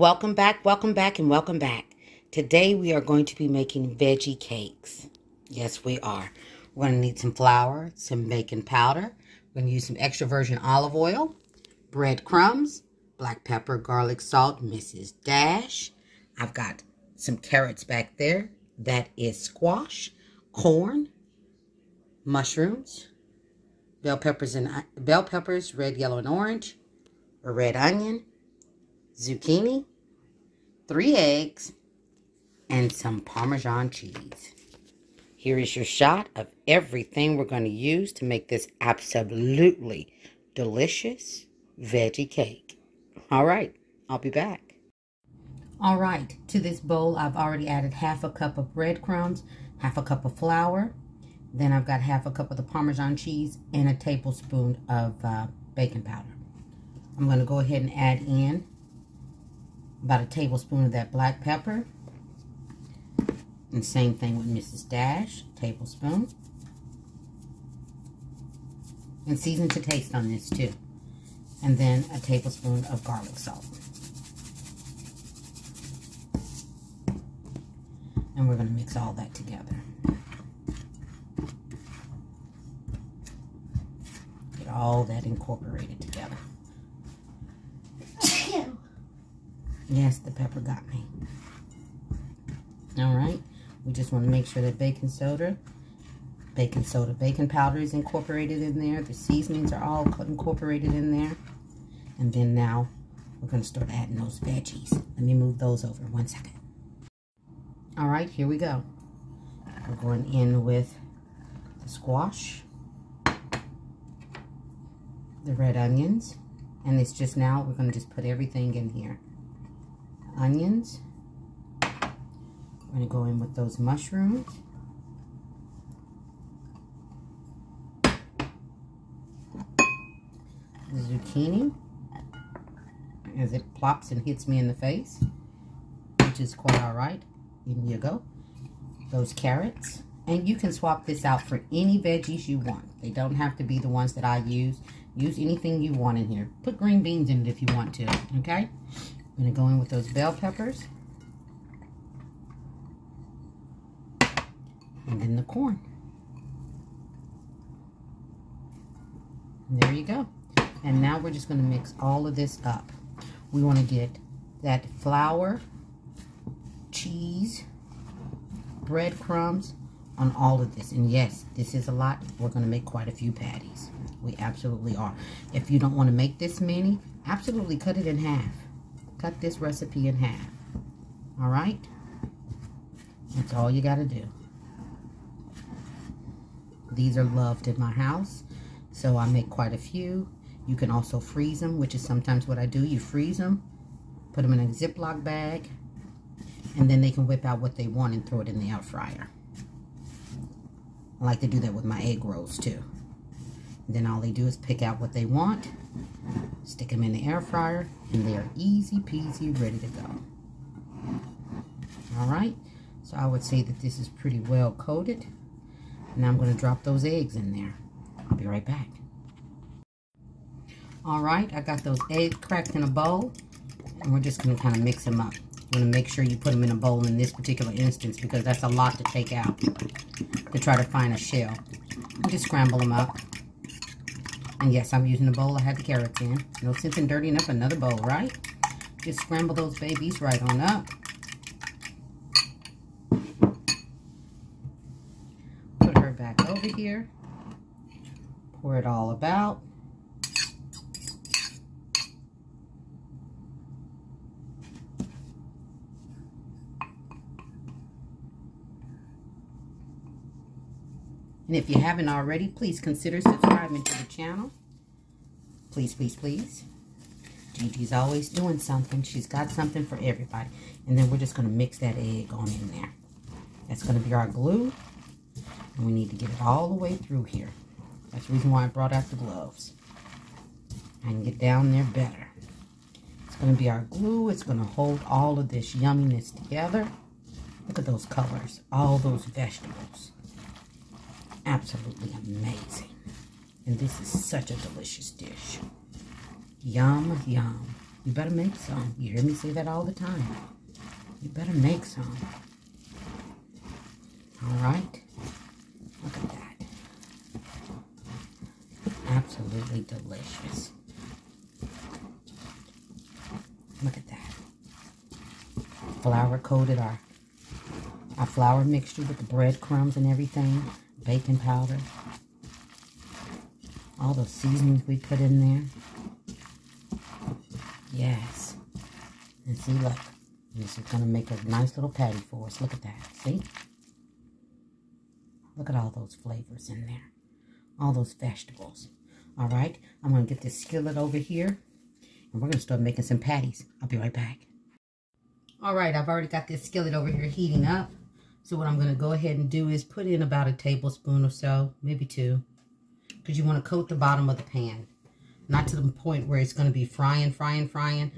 Welcome back, welcome back, and welcome back. Today we are going to be making veggie cakes. Yes, we are. We're going to need some flour, some baking powder. We're going to use some extra virgin olive oil, breadcrumbs, black pepper, garlic salt, Mrs. Dash. I've got some carrots back there. That is squash, corn, mushrooms, bell peppers and bell peppers, red, yellow, and orange, a red onion, zucchini, three eggs, and some Parmesan cheese. Here is your shot of everything we're going to use to make this absolutely delicious veggie cake. All right, I'll be back. All right, to this bowl, I've already added half a cup of breadcrumbs, half a cup of flour, then I've got half a cup of the Parmesan cheese and a tablespoon of uh, baking powder. I'm going to go ahead and add in about a tablespoon of that black pepper. And same thing with Mrs. Dash, tablespoon. And season to taste on this too. And then a tablespoon of garlic salt. And we're going to mix all that together. Get all that incorporated together. Yes, the pepper got me. All right. We just want to make sure that baking soda, baking soda, baking powder is incorporated in there. The seasonings are all incorporated in there. And then now we're going to start adding those veggies. Let me move those over one second. All right, here we go. We're going in with the squash, the red onions, and it's just now, we're going to just put everything in here onions. I'm going to go in with those mushrooms. The zucchini as it plops and hits me in the face, which is quite all right. In you go. Those carrots. And you can swap this out for any veggies you want. They don't have to be the ones that I use. Use anything you want in here. Put green beans in it if you want to, okay? Going to go in with those bell peppers. And then the corn. And there you go. And now we're just going to mix all of this up. We want to get that flour, cheese, breadcrumbs on all of this. And yes, this is a lot. We're going to make quite a few patties. We absolutely are. If you don't want to make this many, absolutely cut it in half cut this recipe in half. All right? That's all you got to do. These are loved in my house, so I make quite a few. You can also freeze them, which is sometimes what I do. You freeze them, put them in a Ziploc bag, and then they can whip out what they want and throw it in the air fryer. I like to do that with my egg rolls too. And then all they do is pick out what they want Stick them in the air fryer and they are easy peasy ready to go. All right, so I would say that this is pretty well coated. Now I'm going to drop those eggs in there. I'll be right back. All right, I got those eggs cracked in a bowl and we're just going to kind of mix them up. I'm going to make sure you put them in a bowl in this particular instance because that's a lot to take out to try to find a shell. just scramble them up. And yes, I'm using a bowl I had the carrots in. No sense in dirtying up another bowl, right? Just scramble those babies right on up. Put her back over here. Pour it all about. And if you haven't already, please consider subscribing to the channel. Please, please, please. JeJe's always doing something. She's got something for everybody. And then we're just going to mix that egg on in there. That's going to be our glue. And we need to get it all the way through here. That's the reason why I brought out the gloves. I can get down there better. It's going to be our glue. It's going to hold all of this yumminess together. Look at those colors. All those vegetables absolutely amazing. And this is such a delicious dish. Yum, yum. You better make some. You hear me say that all the time. You better make some. All right. Look at that. Absolutely delicious. Look at that. Flour coated our, our flour mixture with the breadcrumbs and everything. Baking powder. All those seasonings we put in there. Yes. And see, look. This is going to make a nice little patty for us. Look at that. See? Look at all those flavors in there. All those vegetables. All right. I'm going to get this skillet over here. And we're going to start making some patties. I'll be right back. All right. I've already got this skillet over here heating up. So what I'm going to go ahead and do is put in about a tablespoon or so. Maybe two. Because you want to coat the bottom of the pan. Not to the point where it's going to be frying, frying, frying.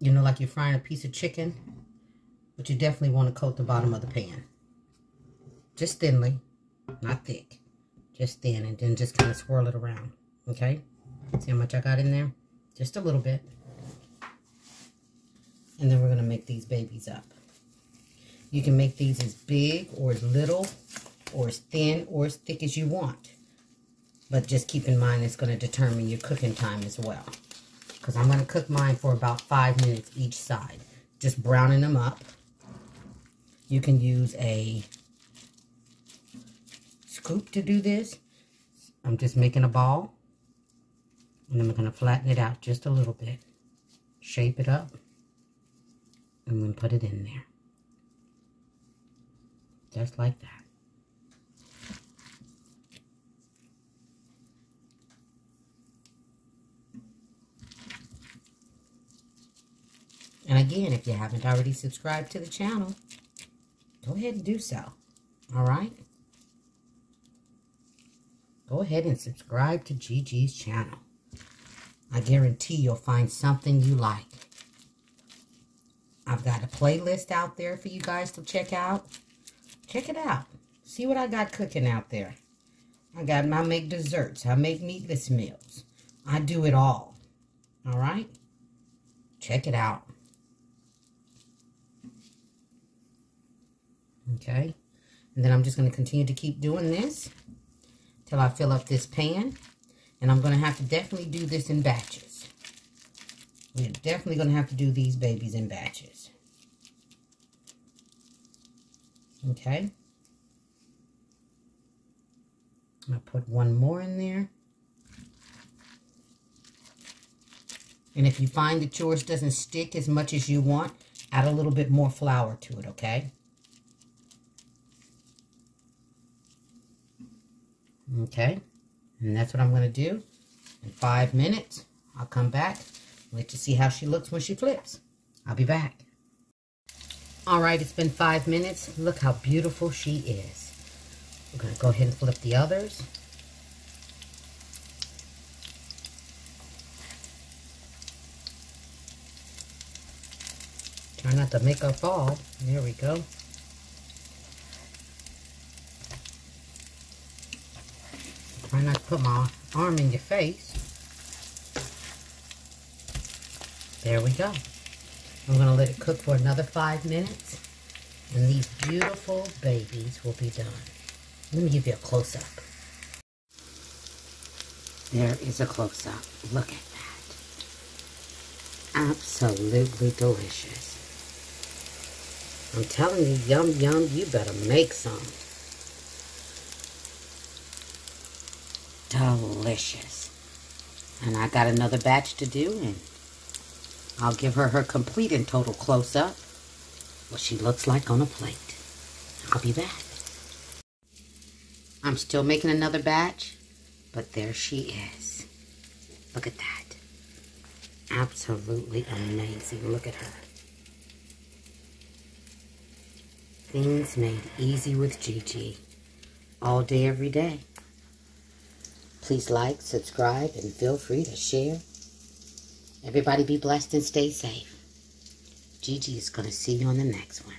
You know, like you're frying a piece of chicken. But you definitely want to coat the bottom of the pan. Just thinly, not thick. Just thin, and then just kind of swirl it around. Okay? See how much I got in there? Just a little bit. And then we're going to make these babies up. You can make these as big or as little or as thin or as thick as you want. But just keep in mind it's going to determine your cooking time as well. Because I'm going to cook mine for about five minutes each side. Just browning them up. You can use a scoop to do this. I'm just making a ball. And I'm going to flatten it out just a little bit. Shape it up. And then put it in there. Just like that. And again, if you haven't already subscribed to the channel, go ahead and do so. All right? go ahead and subscribe to JeJe's channel. I guarantee you'll find something you like. I've got a playlist out there for you guys to check out. Check it out. See what I got cooking out there. I got I make desserts. I make meatless meals. I do it all. All right? Check it out. Okay? And then I'm just going to continue to keep doing this till I fill up this pan. And I'm going to have to definitely do this in batches. We're definitely going to have to do these babies in batches. Okay. I'll put one more in there. And if you find that yours doesn't stick as much as you want, add a little bit more flour to it, okay? Okay, and that's what I'm going to do. In five minutes, I'll come back let you see how she looks when she flips. I'll be back. All right, it's been five minutes. Look how beautiful she is. We're going to go ahead and flip the others. Try not to make her fall. There we go. Try not to put my arm in your face. There we go. I'm going to let it cook for another five minutes. And these beautiful babies will be done. Let me give you a close-up. There is a close-up. Look at that. Absolutely delicious. I'm telling you, yum, yum, you better make some. delicious. And I got another batch to do, and I'll give her her complete and total close-up, what she looks like on a plate. I'll be back. I'm still making another batch, but there she is. Look at that. Absolutely amazing. Look at her. Things made easy with JeJe. All day, every day. Please like, subscribe, and feel free to share. Everybody be blessed and stay safe. JeJe is going to see you on the next one.